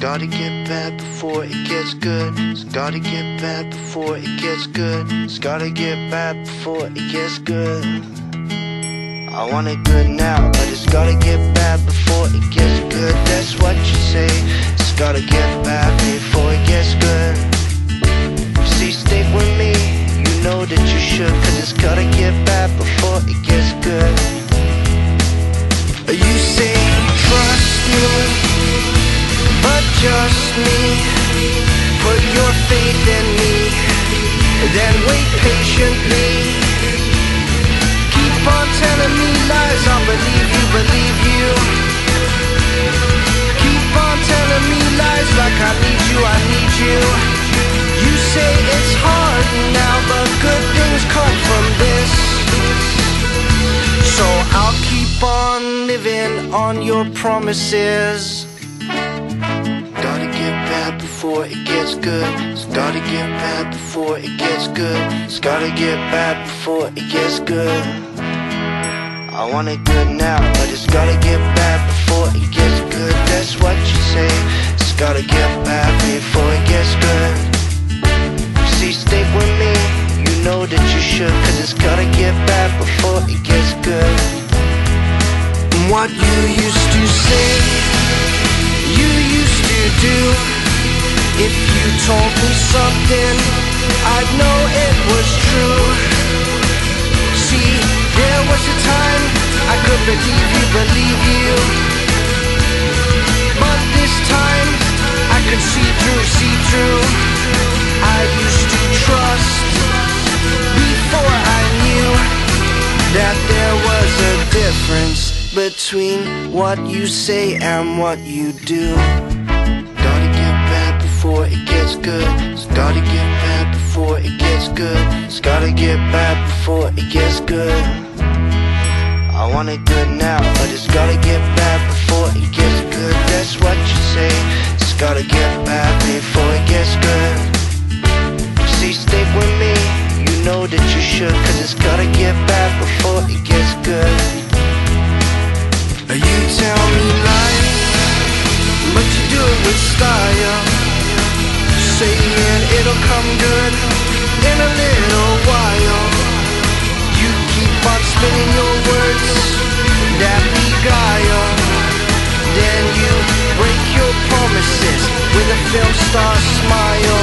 gotta get bad before it gets good. It's gotta get bad before it gets good. It's gotta get bad before it gets good. I want it good now, but it's gotta get bad before it gets good. That's what you say. It's gotta get bad before it gets good. See, stick with me. You know that you should, cause it's gotta get bad before it gets good. But just me. Put your faith in me, then wait patiently. Keep on telling me lies, I'll believe you, believe you. Keep on telling me lies like I need you, I need you. You say it's hard now, but good things come from this. So I'll keep on living on your promises. Before it gets good. It's gotta get bad before it gets good. It's gotta get bad before it gets good. I want it good now, but it's gotta get bad before it gets good. That's what you say. It's gotta get bad before it gets good. See, stick with me. You know that you should, cause it's gotta get bad before it gets good. What you used to say, you used to do. If you told me something, I'd know it was true. See, there was a time I could believe you, believe you. But this time, I could see through, see through. I used to trust before I knew that there was a difference between what you say and what you do. Before it gets good. It's gotta get bad before it gets good. It's gotta get bad before it gets good. I want it good now, but it's gotta get bad before it gets good. That's what you say. It's gotta get bad before come good in a little while. You keep on spinning your words that beguile. Then you break your promises with a film star smile.